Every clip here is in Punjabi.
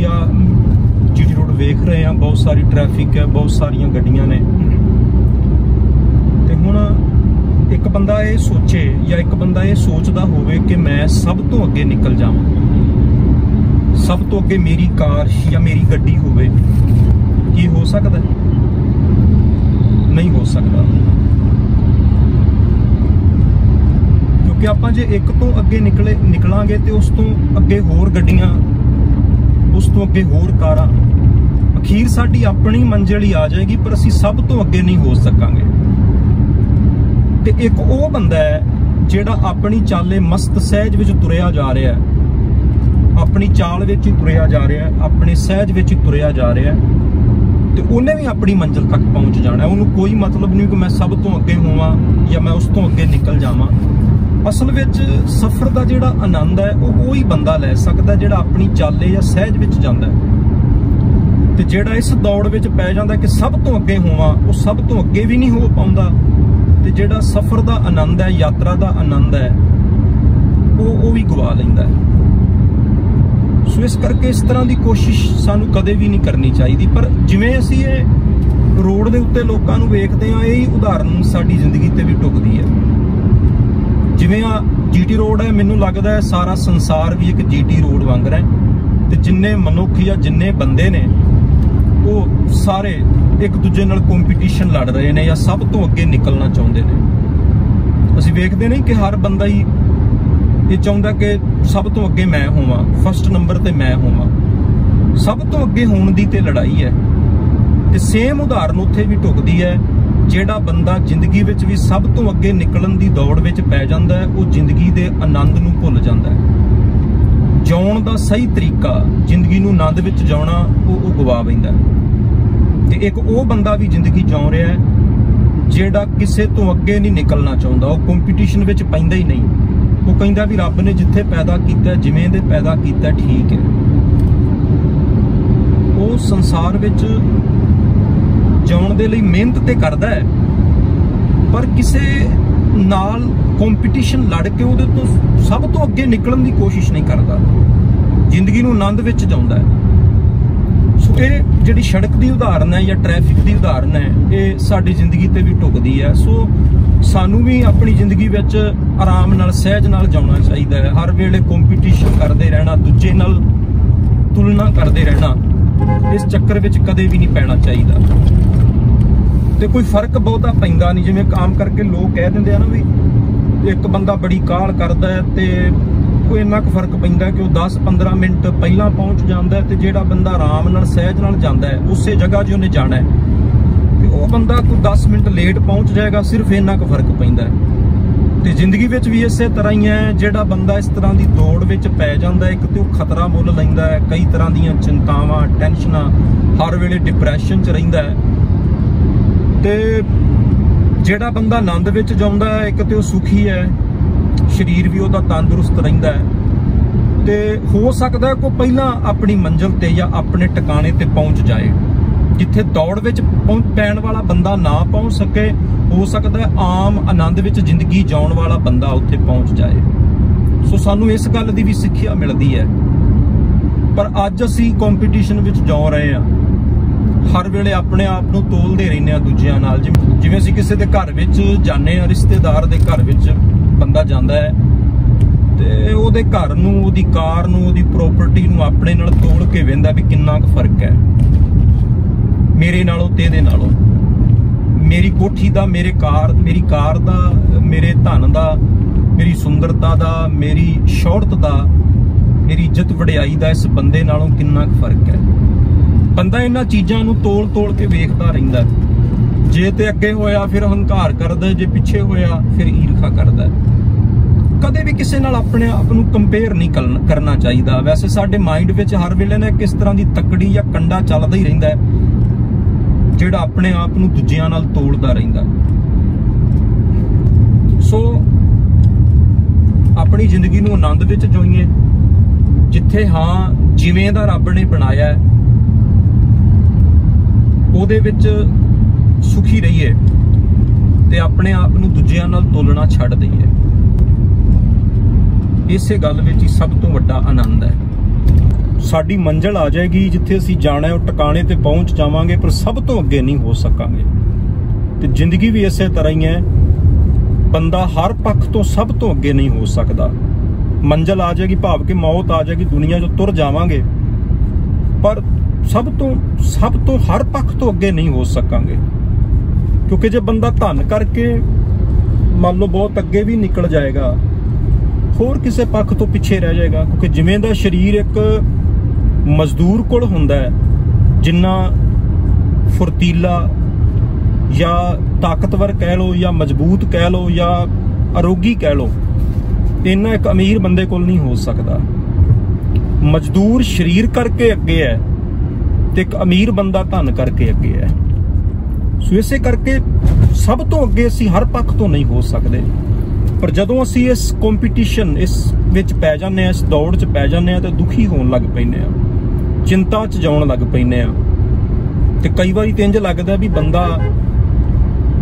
ਤੁਸੀਂ ਆ ਜੀਟੀ ਰੋਡ ਵੇਖ ਰਹੇ ਆ, ਬਹੁਤ ਸਾਰੀ ਟ੍ਰੈਫਿਕ ਹੈ, ਬਹੁਤ ਸਾਰੀਆਂ ਗੱਡੀਆਂ ਨੇ। ਤੇ ਹੁਣ ਇੱਕ ਬੰਦਾ ਇਹ ਸੋਚੇ ਜਾਂ ਇੱਕ ਬੰਦਾ ਇਹ ਸੋਚਦਾ ਹੋਵੇ ਕਿ ਮੈਂ ਸਭ ਤੋਂ ਅੱਗੇ ਨਿਕਲ ਜਾਵਾਂ। ਸਭ ਤੋਂ ਅੱਗੇ ਮੇਰੀ ਕਾਰ ਜਾਂ ਮੇਰੀ ਗੱਡੀ ਹੋਵੇ। ਕੀ ਹੋ ਸਕਦਾ ਨਹੀਂ ਹੋ ਸਕਦਾ। ਕਿਉਂਕਿ ਆਪਾਂ ਜੇ ਇੱਕ ਤੋਂ ਅੱਗੇ ਨਿਕਲੇ, ਨਿਕਲਾਂਗੇ ਤੇ ਉਸ ਤੋਂ ਅੱਗੇ ਹੋਰ ਗੱਡੀਆਂ ਉਸ ਤੋਂ ਅੱਗੇ ਹੋਰ ਕਾਰਾਂ। ਅਖੀਰ ਸਾਡੀ ਆਪਣੀ ਮੰਜ਼ਿਲ ਹੀ ਆ ਜਾਏਗੀ, ਪਰ ਅਸੀਂ ਸਭ ਤੋਂ ਅੱਗੇ ਨਹੀਂ ਹੋ ਸਕਾਂਗੇ। ਤੇ ਇੱਕ ਉਹ ਬੰਦਾ ਹੈ, ਜਿਹੜਾ ਆਪਣੀ ਚਾਲੇ ਮਸਤ ਸਹਿਜ ਵਿੱਚ ਤੁਰਿਆ ਜਾ ਰਿਹਾ ਹੈ। ਆਪਣੀ ਚਾਲ ਵਿੱਚ ਹੀ ਤੁਰਿਆ ਜਾ ਰਿਹਾ ਹੈ, ਆਪਣੇ ਸਹਿਜ ਵਿੱਚ ਹੀ ਤੁਰਿਆ ਜਾ ਰਿਹਾ ਹੈ। ਤੇ ਉਹਨੇ ਵੀ ਆਪਣੀ ਮੰਜ਼ਿਲ ਤੱਕ ਪਹੁੰਚ ਜਾਣਾ ਉਹਨੂੰ ਕੋਈ ਮਤਲਬ ਨਹੀਂ ਕਿ ਮੈਂ ਸਭ ਤੋਂ ਅੱਗੇ ਹੋਵਾਂ ਜਾਂ ਮੈਂ ਉਸ ਤੋਂ ਅੱਗੇ ਨਿਕਲ ਜਾਵਾਂ। ਅਸਲ ਵਿੱਚ ਸਫ਼ਰ ਦਾ ਜਿਹੜਾ ਆਨੰਦ ਹੈ, ਉਹ ਉਹੀ ਬੰਦਾ ਲੈ ਸਕਦਾ ਜਿਹੜਾ ਆਪਣੀ ਚਾਲੇ ਜਾਂ ਸਹਿਜ ਵਿੱਚ ਜਾਂਦਾ ਹੈ। ਤੇ ਜਿਹੜਾ ਇਸ ਦੌੜ ਵਿੱਚ ਪੈ ਜਾਂਦਾ ਕਿ ਸਭ ਤੋਂ ਅੱਗੇ ਹੋਵਾਂ, ਉਹ ਸਭ ਤੋਂ ਅੱਗੇ ਵੀ ਨਹੀਂ ਹੋ ਪਾਉਂਦਾ। ਤੇ ਜਿਹੜਾ ਸਫ਼ਰ ਦਾ ਆਨੰਦ ਹੈ, ਯਾਤਰਾ ਦਾ ਆਨੰਦ ਹੈ, ਉਹ ਉਹ ਵੀ ਗਵਾ ਲੈਂਦਾ ਹੈ। ਸੋ ਇਸ ਕਰਕੇ ਇਸ ਤਰ੍ਹਾਂ ਦੀ ਕੋਸ਼ਿਸ਼ ਸਾਨੂੰ ਕਦੇ ਵੀ ਨਹੀਂ ਕਰਨੀ ਚਾਹੀਦੀ। ਪਰ ਜਿਵੇਂ ਅਸੀਂ ਇਹ ਰੋਡ ਦੇ ਉੱਤੇ ਲੋਕਾਂ ਨੂੰ ਵੇਖਦੇ ਆ ਇਹ ਹੀ ਉਦਾਹਰਨ ਸਾਡੀ ਜ਼ਿੰਦਗੀ ਤੇ ਵੀ ਟੁਕਦੀ ਹੈ। ਜਿਵੇਂ ਆ ਜੀਟੀ ਰੋਡ ਹੈ, ਮੈਨੂੰ ਲੱਗਦਾ ਹੈ ਸਾਰਾ ਸੰਸਾਰ ਵੀ ਇੱਕ ਜੀਟੀ ਰੋਡ ਵਾਂਗ ਰਿਹਾ ਤੇ ਜਿੰਨੇ ਮਨੁੱਖ ਜਾਂ ਜਿੰਨੇ ਬੰਦੇ ਨੇ, ਉਹ ਸਾਰੇ ਇੱਕ ਦੂਜੇ ਨਾਲ ਕੰਪੀਟੀਸ਼ਨ ਲੜ ਰਹੇ ਨੇ ਜਾਂ ਸਭ ਤੋਂ ਅੱਗੇ ਨਿਕਲਣਾ ਚਾਹੁੰਦੇ ਨੇ। ਅਸੀਂ ਵੇਖਦੇ ਨਹੀਂ ਕਿ ਹਰ ਬੰਦਾ ਹੀ ਇਹ ਚਾਹੁੰਦਾ ਕਿ ਸਭ ਤੋਂ ਅੱਗੇ ਮੈਂ ਹੋਵਾਂ ਫਸਟ ਨੰਬਰ ਤੇ ਮੈਂ ਹੋਵਾਂ। ਸਭ ਤੋਂ ਅੱਗੇ ਹੋਣ ਦੀ ਤੇ ਲੜਾਈ ਹੈ। ਤੇ ਸੇਮ ਉਦਾਹਰਨ ਉੱਥੇ ਵੀ ਟੁਕਦੀ ਹੈ। ਜਿਹੜਾ ਬੰਦਾ ਜ਼ਿੰਦਗੀ ਵਿੱਚ ਵੀ ਸਭ ਤੋਂ ਅੱਗੇ ਨਿਕਲਣ ਦੀ ਦੌੜ ਵਿੱਚ ਪੈ ਜਾਂਦਾ ਹੈ, ਉਹ ਜ਼ਿੰਦਗੀ ਦੇ ਆਨੰਦ ਨੂੰ ਭੁੱਲ ਜਾਂਦਾ ਹੈ। ਜਿਉਣ ਦਾ ਸਹੀ ਤਰੀਕਾ ਜ਼ਿੰਦਗੀ ਨੂੰ ਆਨੰਦ ਵਿੱਚ ਜਿਉਣਾ, ਉਹ ਉਹ ਗਵਾ ਬੈਂਦਾ ਤੇ ਇੱਕ ਉਹ ਬੰਦਾ ਵੀ ਜ਼ਿੰਦਗੀ ਜਿਉ ਰਿਹਾ ਹੈ, ਜਿਹੜਾ ਕਿਸੇ ਤੋਂ ਅੱਗੇ ਨਹੀਂ ਨਿਕਲਣਾ ਚਾਹੁੰਦਾ, ਉਹ ਕੰਪੀਟੀਸ਼ਨ ਵਿੱਚ ਪੈਂਦਾ ਹੀ ਨਹੀਂ। ਉਹ ਕਹਿੰਦਾ ਵੀ ਰੱਬ ਨੇ ਜਿੱਥੇ ਪੈਦਾ ਕੀਤਾ, ਜਿਵੇਂ ਦੇ ਪੈਦਾ ਕੀਤਾ, ਠੀਕ ਹੈ। ਉਹ ਸੰਸਾਰ ਵਿੱਚ ਜਿਉਣ ਦੇ ਲਈ ਮਿਹਨਤ ਤੇ ਕਰਦਾ ਹੈ। ਪਰ ਕਿਸੇ ਨਾਲ ਕੰਪੀਟੀਸ਼ਨ ਲੜ ਕੇ ਉਹਦੇ ਤੋਂ ਸਭ ਤੋਂ ਅੱਗੇ ਨਿਕਲਣ ਦੀ ਕੋਸ਼ਿਸ਼ ਨਹੀਂ ਕਰਦਾ। ਜ਼ਿੰਦਗੀ ਨੂੰ ਆਨੰਦ ਵਿੱਚ ਜਾਉਂਦਾ ਹੈ। ਸੋ ਇਹ ਜਿਹੜੀ ਸੜਕ ਦੀ ਉਦਾਹਰਨ ਹੈ ਜਾਂ ਟ੍ਰੈਫਿਕ ਦੀ ਉਦਾਹਰਨ ਹੈ, ਇਹ ਸਾਡੀ ਜ਼ਿੰਦਗੀ ਤੇ ਵੀ ਟੁਕਦੀ ਹੈ। ਸੋ ਸਾਨੂੰ ਵੀ ਆਪਣੀ ਜ਼ਿੰਦਗੀ ਵਿੱਚ ਆਰਾਮ ਨਾਲ, ਸਹਿਜ ਨਾਲ ਜਾਣਾ ਚਾਹੀਦਾ ਹੈ। ਹਰ ਵੇਲੇ ਕੰਪੀਟੀਸ਼ਨ ਕਰਦੇ ਰਹਿਣਾ, ਦੂਜੇ ਨਾਲ ਤੁਲਨਾ ਕਰਦੇ ਰਹਿਣਾ, ਇਸ ਚੱਕਰ ਵਿੱਚ ਕਦੇ ਵੀ ਨਹੀਂ ਪੈਣਾ ਚਾਹੀਦਾ। ਤੇ ਕੋਈ ਫ਼ਰਕ ਬਹੁਤਾ ਪੈਂਦਾ ਨਹੀਂ, ਜਿਵੇਂ ਆਮ ਕਰਕੇ ਲੋਕ ਕਹਿ ਦਿੰਦੇ ਆ ਨਾ ਵੀ ਇੱਕ ਬੰਦਾ ਬੜੀ ਕਾਹਲ ਕਰਦਾ ਹੈ ਤੇ ਕੋਈ ਇੰਨਾ ਕੁ ਫ਼ਰਕ ਪੈਂਦਾ ਕਿ ਉਹ 10-15 ਮਿੰਟ ਪਹਿਲਾਂ ਪਹੁੰਚ ਜਾਂਦਾ ਹੈ ਤੇ ਜਿਹੜਾ ਬੰਦਾ ਆਰਾਮ ਨਾਲ, ਸਹਿਜ ਨਾਲ ਜਾਂਦਾ ਹੈ, ਉਸੇ ਜਗ੍ਹਾ 'ਤੇ ਉਹਨੇ ਜਾਣਾ ਹੈ। ਤੇ ਉਹ ਬੰਦਾ ਕੋਈ 10 ਮਿੰਟ ਲੇਟ ਪਹੁੰਚ ਜਾਏਗਾ, ਸਿਰਫ ਇੰਨਾ ਕੁ ਫ਼ਰਕ ਪੈਂਦਾ ਹੈ। ਤੇ ਜ਼ਿੰਦਗੀ ਵਿੱਚ ਵੀ ਇਸੇ ਤਰ੍ਹਾਂ ਹੀ ਹੈ, ਜਿਹੜਾ ਬੰਦਾ ਇਸ ਤਰ੍ਹਾਂ ਦੀ ਦੌੜ ਵਿੱਚ ਪੈ ਜਾਂਦਾ ਇੱਕ ਤੇ ਉਹ ਖਤਰਾ ਮੁੱਲ ਲੈਂਦਾ ਹੈ, ਕਈ ਤਰ੍ਹਾਂ ਦੀਆਂ ਚਿੰਤਾਵਾਂ, ਟੈਨਸ਼ਨਾਂ, ਹਰ ਵੇਲੇ ਡਿਪਰੈਸ਼ਨ 'ਚ ਰਹਿੰਦਾ ਹੈ। ਤੇ ਜਿਹੜਾ ਬੰਦਾ ਆਨੰਦ ਵਿੱਚ ਜਾਉਂਦਾ ਹੈ, ਇੱਕ ਤੇ ਉਹ ਸੁਖੀ ਹੈ, ਸਰੀਰ ਵੀ ਉਹਦਾ ਤੰਦਰੁਸਤ ਰਹਿੰਦਾ ਹੈ। ਤੇ ਹੋ ਸਕਦਾ ਹੈ ਕੋਈ ਪਹਿਲਾਂ ਆਪਣੀ ਮੰਜ਼ਿਲ ਤੇ ਜਾਂ ਆਪਣੇ ਟਿਕਾਣੇ ਤੇ ਪਹੁੰਚ ਜਾਏ, ਜਿੱਥੇ ਦੌੜ ਵਿੱਚ ਪਹੁੰਚ ਪੈਣ ਵਾਲਾ ਬੰਦਾ ਨਾ ਪਹੁੰਚ ਸਕੇ, ਹੋ ਸਕਦਾ ਆਮ ਆਨੰਦ ਵਿੱਚ ਜ਼ਿੰਦਗੀ ਜਿਉਣ ਵਾਲਾ ਬੰਦਾ ਉੱਥੇ ਪਹੁੰਚ ਜਾਏ। ਸੋ ਸਾਨੂੰ ਇਸ ਗੱਲ ਦੀ ਵੀ ਸਿੱਖਿਆ ਮਿਲਦੀ ਹੈ। ਪਰ ਅੱਜ ਅਸੀਂ ਕੰਪੀਟੀਸ਼ਨ ਵਿੱਚ ਜਾ ਰਹੇ ਹਾਂ। ਹਰ ਵੇਲੇ ਆਪਣੇ ਆਪ ਨੂੰ ਤੋਲਦੇ ਰਹਿੰਦੇ ਆ ਦੂਜਿਆਂ ਨਾਲ। ਜਿਵੇਂ ਅਸੀਂ ਕਿਸੇ ਦੇ ਘਰ ਵਿੱਚ ਜਾਂਦੇ ਆ ਰਿਸ਼ਤੇਦਾਰ ਦੇ ਘਰ ਵਿੱਚ ਬੰਦਾ ਜਾਂਦਾ ਹੈ, ਤੇ ਉਹਦੇ ਘਰ ਨੂੰ, ਉਹਦੀ ਕਾਰ ਨੂੰ, ਉਹਦੀ ਪ੍ਰਾਪਰਟੀ ਨੂੰ ਆਪਣੇ ਨਾਲ ਤੋਲ ਕੇ ਵੇਂਦਾ ਵੀ ਕਿੰਨਾ ਕੁ ਫ਼ਰਕ ਹੈ। ਮੇਰੇ ਨਾਲੋਂ ਤੇ ਇਹਦੇ ਨਾਲੋਂ। ਮੇਰੀ ਕੋਠੀ ਦਾ, ਮੇਰੇ ਕਾਰ, ਮੇਰੀ ਕਾਰ ਦਾ, ਮੇਰੇ ਧਨ ਦਾ, ਮੇਰੀ ਸੁੰਦਰਤਾ ਦਾ, ਮੇਰੀ ਸ਼ੌਹਰਤ ਦਾ, ਮੇਰੀ ਇੱਜ਼ਤ ਵਡਿਆਈ ਦਾ ਇਸ ਬੰਦੇ ਨਾਲੋਂ ਕਿੰਨਾ ਕੁ ਫ਼ਰਕ ਹੈ। ਬੰਦਾ ਇਹਨਾਂ ਚੀਜ਼ਾਂ ਨੂੰ ਤੋਲ-ਤੋਲ ਕੇ ਵੇਖਦਾ ਰਹਿੰਦਾ। ਜੇ ਤੇ ਅੱਗੇ ਹੋਇਆ, ਫਿਰ ਹੰਕਾਰ ਕਰਦਾ, ਜੇ ਪਿੱਛੇ ਹੋਇਆ, ਫਿਰ ਈਰਖਾ ਕਰਦਾ। ਕਦੇ ਵੀ ਕਿਸੇ ਨਾਲ ਆਪਣੇ ਆਪ ਨੂੰ ਕੰਪੇਅਰ ਨਹੀਂ ਕਰਨਾ ਚਾਹੀਦਾ। ਵੈਸੇ ਸਾਡੇ ਮਾਈਂਡ ਵਿੱਚ ਹਰ ਵੇਲੇ ਨਾ ਕਿਸ ਤਰ੍ਹਾਂ ਦੀ ਤਕੜੀ ਜਾਂ ਕੰਡਾ ਚੱਲਦਾ ਹੀ ਰਹਿੰਦਾ ਜਿਹੜਾ ਆਪਣੇ ਆਪ ਨੂੰ ਦੂਜਿਆਂ ਨਾਲ ਤੋੜਦਾ ਰਹਿੰਦਾ। ਸੋ, ਆਪਣੀ ਜ਼ਿੰਦਗੀ ਨੂੰ ਆਨੰਦ ਵਿੱਚ ਜੋਈਏ ਜਿੱਥੇ ਹਾਂ, ਜਿਵੇਂ ਦਾ ਰੱਬ ਨੇ ਬਣਾਇਆ ਉਹਦੇ ਵਿੱਚ ਸੁਖੀ ਰਹੀਏ ਤੇ ਆਪਣੇ ਆਪ ਨੂੰ ਦੂਜਿਆਂ ਨਾਲ ਤੋਲਣਾ ਛੱਡ ਦਈਏ। ਇਸੇ ਗੱਲ ਵਿੱਚ ਹੀ ਸਭ ਤੋਂ ਵੱਡਾ ਆਨੰਦ ਹੈ। ਸਾਡੀ ਮੰਜ਼ਲ ਆ ਜਾਏਗੀ ਜਿੱਥੇ ਅਸੀਂ ਜਾਣਾ ਹੈ, ਉਹ ਟਿਕਾਣੇ ਤੇ ਪਹੁੰਚ ਜਾਵਾਂਗੇ, ਪਰ ਸਭ ਤੋਂ ਅੱਗੇ ਨਹੀਂ ਹੋ ਸਕਾਂਗੇ। ਤੇ ਜ਼ਿੰਦਗੀ ਵੀ ਇਸੇ ਤਰ੍ਹਾਂ ਹੀ ਹੈ। ਬੰਦਾ ਹਰ ਪੱਖ ਤੋਂ ਸਭ ਤੋਂ ਅੱਗੇ ਨਹੀਂ ਹੋ ਸਕਦਾ। ਮੰਜ਼ਲ ਆ ਜਾਏਗੀ, ਭਾਵ ਕਿ ਮੌਤ ਆ ਜਾਏਗੀ, ਦੁਨੀਆ 'ਚੋਂ ਤੁਰ ਜਾਵਾਂਗੇ। ਪਰ ਸਭ ਤੋਂ ਸਭ ਤੋਂ ਹਰ ਪੱਖ ਤੋਂ ਅੱਗੇ ਨਹੀਂ ਹੋ ਸਕਾਂਗੇ। ਕਿਉਂਕਿ ਜੇ ਬੰਦਾ ਧਨ ਕਰਕੇ ਮੰਨ ਲਓ ਬਹੁਤ ਅੱਗੇ ਵੀ ਨਿਕਲ ਜਾਏਗਾ, ਹੋਰ ਕਿਸੇ ਪੱਖ ਤੋਂ ਪਿੱਛੇ ਰਹਿ ਜਾਏਗਾ। ਕਿਉਂਕਿ ਜਿਵੇਂ ਦਾ ਸਰੀਰ ਇੱਕ ਮਜ਼ਦੂਰ ਕੋਲ ਹੁੰਦਾ ਹੈ, ਜਿੰਨਾ ਫੁਰਤੀਲਾ ਜਾਂ ਤਾਕਤਵਰ ਕਹਿ ਲਓ ਜਾਂ ਮਜ਼ਬੂਤ ਕਹਿ ਲਓ ਜਾਂ ਅਰੋਗੀ ਕਹਿ ਲਓ, ਇੰਨਾ ਇੱਕ ਅਮੀਰ ਬੰਦੇ ਕੋਲ ਨਹੀਂ ਹੋ ਸਕਦਾ। ਮਜ਼ਦੂਰ ਸਰੀਰ ਕਰਕੇ ਅੱਗੇ ਹੈ ਤੇ ਇੱਕ ਅਮੀਰ ਬੰਦਾ ਧਨ ਕਰਕੇ ਅੱਗੇ ਹੈ ਸੋ ਇਸੇ ਕਰਕੇ ਸਭ ਤੋਂ ਅੱਗੇ ਅਸੀਂ ਹਰ ਪੱਖ ਤੋਂ ਨਹੀਂ ਹੋ ਸਕਦੇ। ਪਰ ਜਦੋਂ ਅਸੀਂ ਇਸ ਕੰਪੀਟੀਸ਼ਨ ਇਸ ਵਿੱਚ ਪੈ ਜਾਂਦੇ ਆ ਇਸ ਦੌੜ 'ਚ ਪੈ ਜਾਂਦੇ ਆ ਤੇ ਦੁਖੀ ਹੋਣ ਲੱਗ ਪੈਂਦੇ ਆ ਚਿੰਤਾ 'ਚ ਜਾਉਣ ਲੱਗ ਪੈਂਦੇ ਆ ਤੇ ਕਈ ਵਾਰੀ ਤੇ ਇੰਜ ਲੱਗਦਾ ਵੀ ਬੰਦਾ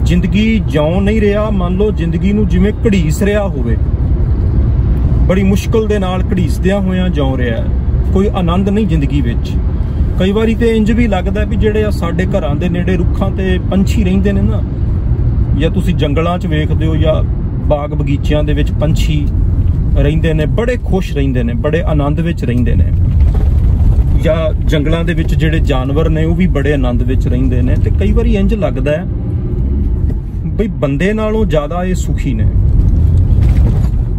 ਜ਼ਿੰਦਗੀ ਜਿਉਂ ਨਹੀਂ ਰਿਹਾ, ਮੰਨ ਲਓ ਜ਼ਿੰਦਗੀ ਨੂੰ ਜਿਵੇਂ ਘੜੀਸ ਰਿਹਾ ਹੋਵੇ। ਬੜੀ ਮੁਸ਼ਕਲ ਦੇ ਨਾਲ ਘੜੀਸਦਿਆਂ ਹੋਇਆਂ ਜਿਉਂ ਰਿਹਾ। ਕੋਈ ਆਨੰਦ ਨਹੀਂ ਜ਼ਿੰਦਗੀ ਵਿੱਚ। ਕਈ ਵਾਰੀ ਤੇ ਇੰਜ ਵੀ ਲੱਗਦਾ ਵੀ ਜਿਹੜੇ ਆ ਸਾਡੇ ਘਰਾਂ ਦੇ ਨੇੜੇ ਰੁੱਖਾਂ ਤੇ ਪੰਛੀ ਰਹਿੰਦੇ ਨੇ ਨਾ, ਜਾਂ ਤੁਸੀਂ ਜੰਗਲਾਂ 'ਚ ਵੇਖਦੇ ਹੋ ਜਾਂ ਬਾਗ ਬਗੀਚਿਆਂ ਦੇ ਵਿੱਚ ਪੰਛੀ ਰਹਿੰਦੇ ਨੇ, ਬੜੇ ਖੁਸ਼ ਰਹਿੰਦੇ ਨੇ, ਬੜੇ ਆਨੰਦ ਵਿੱਚ ਰਹਿੰਦੇ ਨੇ। ਜਾਂ ਜੰਗਲਾਂ ਦੇ ਵਿੱਚ ਜਿਹੜੇ ਜਾਨਵਰ ਨੇ, ਉਹ ਵੀ ਬੜੇ ਆਨੰਦ ਵਿੱਚ ਰਹਿੰਦੇ ਨੇ। ਤੇ ਕਈ ਵਾਰੀ ਇੰਜ ਲੱਗਦਾ ਹੈ ਬਈ ਬੰਦੇ ਨਾਲੋਂ ਜ਼ਿਆਦਾ ਇਹ ਸੁਖੀ ਨੇ।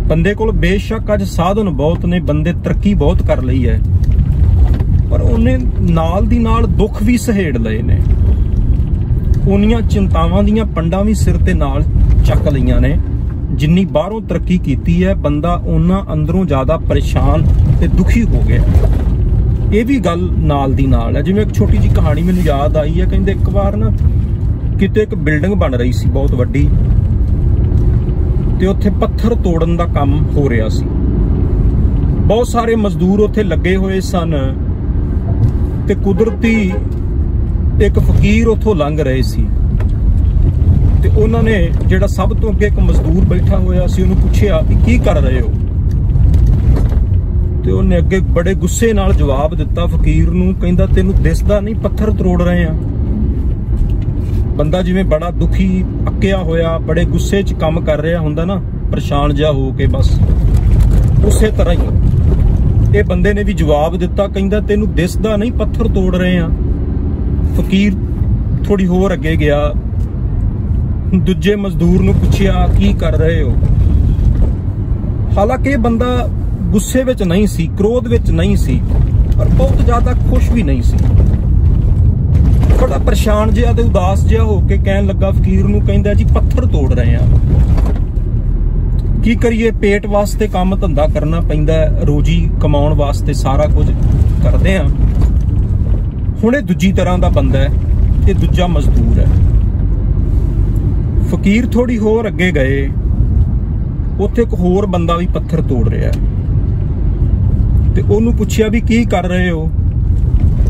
ਬੰਦੇ ਕੋਲ ਬੇਸ਼ੱਕ ਅੱਜ ਸਾਧਨ ਬਹੁਤ ਨੇ, ਬੰਦੇ ਤਰੱਕੀ ਬਹੁਤ ਕਰ ਲਈ ਹੈ। ਪਰ ਉਹਨੇ ਨਾਲ ਦੀ ਨਾਲ ਦੁੱਖ ਵੀ ਸਹੇੜ ਲਏ ਨੇ। ਉਹਨੀਆਂ ਚਿੰਤਾਵਾਂ ਦੀਆਂ ਪੰਡਾਂ ਵੀ ਸਿਰ ਤੇ ਨਾਲ ਚੱਕ ਲਈਆਂ ਨੇ। ਜਿੰਨੀ ਬਾਹਰੋਂ ਤਰੱਕੀ ਕੀਤੀ ਹੈ, ਬੰਦਾ ਉਹਨਾਂ ਅੰਦਰੋਂ ਜ਼ਿਆਦਾ ਪਰੇਸ਼ਾਨ ਤੇ ਦੁਖੀ ਹੋ ਗਿਆ। ਇਹ ਵੀ ਗੱਲ ਨਾਲ ਦੀ ਨਾਲ ਹੈ। ਜਿਵੇਂ ਇੱਕ ਛੋਟੀ ਜੀ ਕਹਾਣੀ ਮੈਨੂੰ ਯਾਦ ਆਈ ਹੈ, ਕਹਿੰਦੇ ਇੱਕ ਵਾਰ ਨਾ ਕਿਤੇ ਇੱਕ ਬਿਲਡਿੰਗ ਬਣ ਰਹੀ ਸੀ, ਬਹੁਤ ਵੱਡੀ। ਤੇ ਉੱਥੇ ਪੱਥਰ ਤੋੜਨ ਦਾ ਕੰਮ ਹੋ ਰਿਹਾ ਸੀ। ਬਹੁਤ ਸਾਰੇ ਮਜ਼ਦੂਰ ਉੱਥੇ ਲੱਗੇ ਹੋਏ ਸਨ। ਤੇ ਕੁਦਰਤੀ ਇੱਕ ਫਕੀਰ ਉੱਥੋਂ ਲੰਘ ਰਹੇ ਸੀ। ਤੇ ਉਹਨਾਂ ਨੇ ਜਿਹੜਾ ਸਭ ਤੋਂ ਅੱਗੇ ਇੱਕ ਮਜ਼ਦੂਰ ਬੈਠਾ ਹੋਇਆ ਸੀ, ਉਹਨੂੰ ਪੁੱਛਿਆ ਕਿ ਕੀ ਕਰ ਰਹੇ ਹੋ? ਤੇ ਉਹਨੇ ਅੱਗੇ ਬੜੇ ਗੁੱਸੇ ਨਾਲ ਜਵਾਬ ਦਿੱਤਾ, ਫਕੀਰ ਨੂੰ ਕਹਿੰਦਾ, ਤੈਨੂੰ ਦਿਸਦਾ ਨਹੀਂ, ਪੱਥਰ ਤਰੋੜ ਰਹੇ ਆ। ਬੰਦਾ ਜਿਵੇਂ ਬੜਾ ਦੁਖੀ, ਅੱਕਿਆ ਹੋਇਆ, ਬੜੇ ਗੁੱਸੇ 'ਚ ਕੰਮ ਕਰ ਰਿਹਾ ਹੁੰਦਾ ਨਾ, ਪਰੇਸ਼ਾਨ ਜਿਹਾ ਹੋ ਕੇ ਬਸ। ਉਸੇ ਤਰ੍ਹਾਂ ਹੀ। ਇਹ ਬੰਦੇ ਨੇ ਵੀ ਜਵਾਬ ਦਿੱਤਾ, ਕਹਿੰਦਾ ਤੈਨੂੰ ਦਿਸਦਾ ਨਹੀਂ, ਪੱਥਰ ਤੋੜ ਰਹੇ ਆ। ਫਕੀਰ ਥੋੜੀ ਹੋਰ ਅੱਗੇ ਗਿਆ। ਦੂਜੇ ਮਜ਼ਦੂਰ ਨੂੰ ਪੁੱਛਿਆ, ਕੀ ਕਰ ਰਹੇ ਹੋ? ਹਾਲਾਂਕਿ ਇਹ ਬੰਦਾ ਗੁੱਸੇ ਵਿੱਚ ਨਹੀਂ ਸੀ, ਕ੍ਰੋਧ ਵਿੱਚ ਨਹੀਂ ਸੀ, ਪਰ ਬਹੁਤ ਜ਼ਿਆਦਾ ਖੁਸ਼ ਵੀ ਨਹੀਂ ਸੀ। ਬੜਾ ਪਰੇਸ਼ਾਨ ਜਿਹਾ ਤੇ ਉਦਾਸ ਜਿਹਾ ਹੋ ਕੇ ਕਹਿਣ ਲੱਗਾ ਫਕੀਰ ਨੂੰ, ਕਹਿੰਦਾ ਜੀ, ਪੱਥਰ ਤੋੜ ਰਹੇ ਆ। ਕੀ ਕਰੀਏ? ਪੇਟ ਵਾਸਤੇ ਕੰਮ ਧੰਦਾ ਕਰਨਾ ਪੈਂਦਾ ਰੋਜੀ ਕਮਾਉਣ ਵਾਸਤੇ ਸਾਰਾ ਕੁਝ ਕਰਦੇ ਆ ਹੁਣ ਇਹ ਦੂਜੀ ਤਰ੍ਹਾਂ ਦਾ ਬੰਦਾ ਹੈ ਤੇ ਦੂਜਾ ਮਜ਼ਦੂਰ ਹੈ। ਫਕੀਰ ਥੋੜੀ ਹੋਰ ਅੱਗੇ ਗਏ, ਉੱਥੇ ਇੱਕ ਹੋਰ ਬੰਦਾ ਵੀ ਪੱਥਰ ਤੋੜ ਰਿਹਾ ਤੇ ਉਹਨੂੰ ਪੁੱਛਿਆ ਵੀ ਕੀ ਕਰ ਰਹੇ ਹੋ?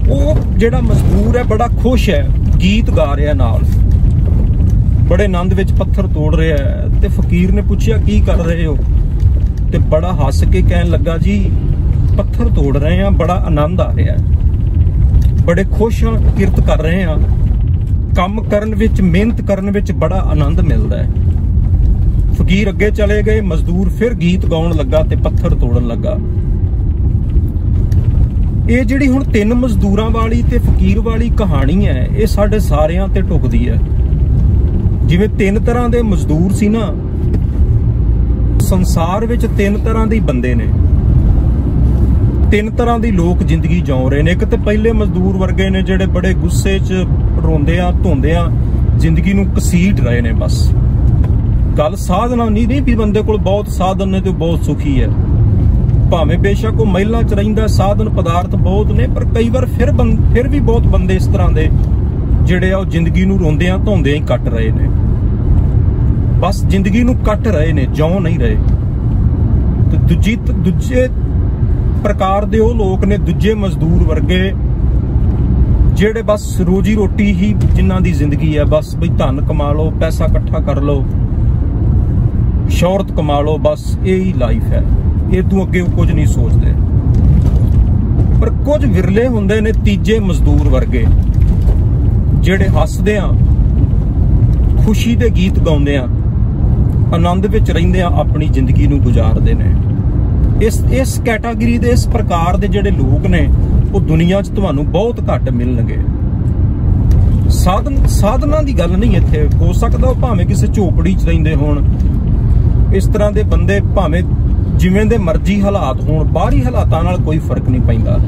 ਉਹ ਜਿਹੜਾ ਮਜ਼ਦੂਰ ਹੈ, ਬੜਾ ਖੁਸ਼ ਹੈ, ਗੀਤ ਗਾ ਰਿਹਾ ਨਾਲ। ਬੜੇ ਆਨੰਦ ਵਿੱਚ ਪੱਥਰ ਤੋੜ ਰਿਹਾ ਹੈ ਤੇ ਫਕੀਰ ਨੇ ਪੁੱਛਿਆ, ਕੀ ਕਰ ਰਹੇ ਹੋ? ਤੇ ਬੜਾ ਹੱਸ ਕੇ ਕਹਿਣ ਲੱਗਾ, ਜੀ, ਪੱਥਰ ਤੋੜ ਰਹੇ ਆ ਬੜਾ ਆਨੰਦ ਆ ਰਿਹਾ ਹੈ। ਬੜੇ ਖੁਸ਼ ਹਾਂ, ਕਿਰਤ ਕਰ ਰਹੇ ਆ ਕੰਮ ਕਰਨ ਵਿੱਚ, ਮਿਹਨਤ ਕਰਨ ਵਿੱਚ ਬੜਾ ਆਨੰਦ ਮਿਲਦਾ ਹੈ। ਫਕੀਰ ਅੱਗੇ ਚਲੇ ਗਏ, ਮਜ਼ਦੂਰ ਫਿਰ ਗੀਤ ਗਾਉਣ ਲੱਗਾ ਤੇ ਪੱਥਰ ਤੋੜਨ ਲੱਗਾ। ਇਹ ਜਿਹੜੀ ਹੁਣ ਤਿੰਨ ਮਜ਼ਦੂਰਾਂ ਵਾਲੀ ਤੇ ਫਕੀਰ ਵਾਲੀ ਕਹਾਣੀ ਹੈ, ਇਹ ਸਾਡੇ ਸਾਰਿਆਂ ਤੇ ਟੁਕਦੀ ਹੈ। ਜਿਵੇਂ ਤਿੰਨ ਤਰ੍ਹਾਂ ਦੇ ਮਜ਼ਦੂਰ ਸੀ ਨਾ, ਸੰਸਾਰ ਵਿੱਚ ਤਿੰਨ ਤਰ੍ਹਾਂ ਦੇ ਬੰਦੇ ਨੇ। ਤਿੰਨ ਤਰ੍ਹਾਂ ਦੀ ਲੋਕ ਜ਼ਿੰਦਗੀ ਜਿਉ ਰਹੇ ਨੇ। ਇੱਕ ਤੇ ਪਹਿਲੇ ਮਜ਼ਦੂਰ ਵਰਗੇ ਨੇ ਜਿਹੜੇ ਬੜੇ ਗੁੱਸੇ 'ਚ ਰੋਂਦੇ ਆ, ਧੋਂਦੇ ਆ, ਜ਼ਿੰਦਗੀ ਨੂੰ ਕਸੀਟ ਰਹੇ ਨੇ ਬਸ। ਗੱਲ ਸਾਧਨਾ ਨਹੀਂ ਨਹੀਂ ਵੀ ਬੰਦੇ ਕੋਲ ਬਹੁਤ ਸਾਧਨ ਨੇ ਤੇ ਬਹੁਤ ਸੁਖੀ ਹੈ। ਭਾਵੇਂ ਬੇਸ਼ੱਕ ਉਹ ਮਹਿਲਾ 'ਚ ਰਹਿੰਦਾ, ਸਾਧਨ ਪਦਾਰਥ ਬਹੁਤ ਨੇ, ਪਰ ਕਈ ਵਾਰ ਫਿਰ ਫਿਰ ਵੀ ਬਹੁਤ ਬੰਦੇ ਇਸ ਤਰ੍ਹਾਂ ਦੇ ਜਿਹੜੇ ਆ ਉਹ ਜ਼ਿੰਦਗੀ ਨੂੰ ਰੋਂਦਿਆਂ ਧੋਂਦਿਆਂ ਹੀ ਕੱਟ ਰਹੇ ਨੇ। ਬਸ ਜ਼ਿੰਦਗੀ ਨੂੰ ਕੱਟ ਰਹੇ ਨੇ, ਜਿਉ ਨਹੀਂ ਰਹੇ। ਤੇ ਦੂਜੀ ਦੂਜੇ ਪ੍ਰਕਾਰ ਦੇ ਉਹ ਲੋਕ ਨੇ, ਦੂਜੇ ਮਜ਼ਦੂਰ ਵਰਗੇ, ਜਿਹੜੇ ਬਸ ਰੋਜੀ ਰੋਟੀ ਹੀ ਜਿਨ੍ਹਾਂ ਦੀ ਜ਼ਿੰਦਗੀ ਹੈ, ਬਸ ਬਈ ਧਨ ਕਮਾ ਲਓ, ਪੈਸਾ ਇਕੱਠਾ ਕਰ ਲਓ, ਸ਼ੌਹਰਤ ਕਮਾ ਲਓ, ਬਸ ਇਹ ਹੀ ਲਾਈਫ ਹੈ। ਇਹ ਤੋਂ ਅੱਗੇ ਉਹ ਕੁਝ ਨਹੀਂ ਸੋਚਦੇ। ਪਰ ਕੁਝ ਵਿਰਲੇ ਹੁੰਦੇ ਨੇ ਤੀਜੇ ਮਜ਼ਦੂਰ ਵਰਗੇ, ਜਿਹੜੇ ਹੱਸਦੇ ਆ, ਖੁਸ਼ੀ ਦੇ ਗੀਤ ਗਾਉਂਦੇ ਆ। ਆਨੰਦ ਵਿੱਚ ਰਹਿੰਦੇ ਆ, ਆਪਣੀ ਜ਼ਿੰਦਗੀ ਨੂੰ ਗੁਜ਼ਾਰਦੇ ਨੇ। ਇਸ ਇਸ ਕੈਟਾਗਰੀ ਦੇ, ਇਸ ਪ੍ਰਕਾਰ ਦੇ ਜਿਹੜੇ ਲੋਕ ਨੇ, ਉਹ ਦੁਨੀਆ 'ਚ ਤੁਹਾਨੂੰ ਬਹੁਤ ਘੱਟ ਮਿਲਣਗੇ। ਸਾਧਨ, ਸਾਧਨਾ ਦੀ ਗੱਲ ਨਹੀਂ ਇੱਥੇ। ਹੋ ਸਕਦਾ ਉਹ ਭਾਵੇਂ ਕਿਸੇ ਝੋਪੜੀ 'ਚ ਰਹਿੰਦੇ ਹੋਣ। ਇਸ ਤਰ੍ਹਾਂ ਦੇ ਬੰਦੇ ਭਾਵੇਂ ਜਿਵੇਂ ਦੇ ਮਰਜ਼ੀ ਹਾਲਾਤ ਹੋਣ, ਬਾਹਰੀ ਹਾਲਾਤਾਂ ਨਾਲ ਕੋਈ ਫ਼ਰਕ ਨਹੀਂ ਪੈਂਦਾ।